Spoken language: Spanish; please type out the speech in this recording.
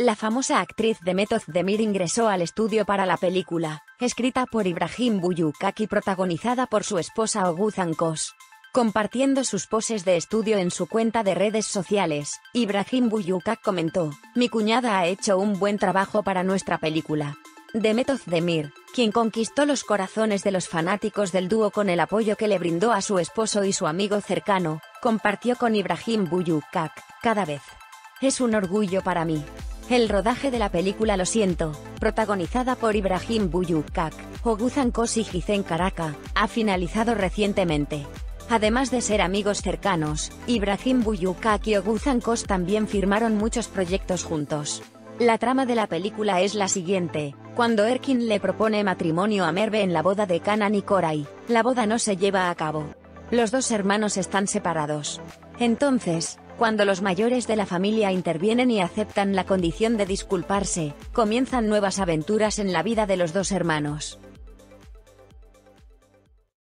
La famosa actriz Demet Demir ingresó al estudio para la película, escrita por Ibrahim Buyukak y protagonizada por su esposa Oguzhan Kos. Compartiendo sus poses de estudio en su cuenta de redes sociales, Ibrahim Buyukak comentó, mi cuñada ha hecho un buen trabajo para nuestra película. Demet Demir, quien conquistó los corazones de los fanáticos del dúo con el apoyo que le brindó a su esposo y su amigo cercano, compartió con Ibrahim Buyukak, cada vez. Es un orgullo para mí. El rodaje de la película Lo siento, protagonizada por Ibrahim Buyukak, Oguzhan Kos y Hizen Karaka, ha finalizado recientemente. Además de ser amigos cercanos, Ibrahim Buyukak y Oguzhan Kos también firmaron muchos proyectos juntos. La trama de la película es la siguiente, cuando Erkin le propone matrimonio a Merve en la boda de Kanan y Korai, la boda no se lleva a cabo. Los dos hermanos están separados. Entonces, cuando los mayores de la familia intervienen y aceptan la condición de disculparse, comienzan nuevas aventuras en la vida de los dos hermanos.